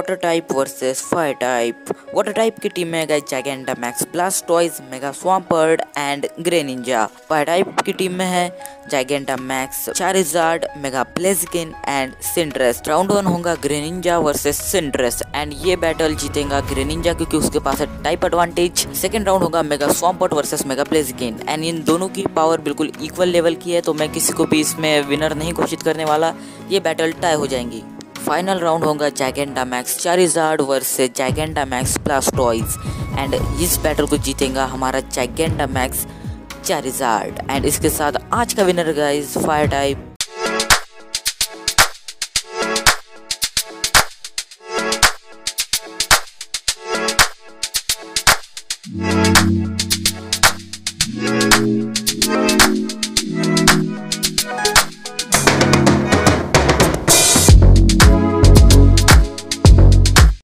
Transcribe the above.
Water type versus fire type water type की team में गए gigantamax Blastoise mega Swampert and Greninja fire type की team में है gigantamax Charizard mega Blaziken and Cinderace round one होगा Greninja versus Cinderace and ये battle जीतेगा Greninja क्योंकि उसके पास है टाइप एडवांटेज सेकेंड राउंड होगा mega Swampert versus mega Blaziken and इन दोनों की पावर बिल्कुल इक्वल लेवल की है तो मैं किसी को भी इसमें विनर नहीं घोषित करने वाला। ये बैटल टाई हो जाएँगी। फाइनल राउंड होगा gigantamax Charizard versus gigantamax plus toys and इस बैटल को जीतेगा हमारा जैगेंडा मैक्स चारिजार्ड एंड इसके साथ आज का विनर गाइज़ फायर टाइप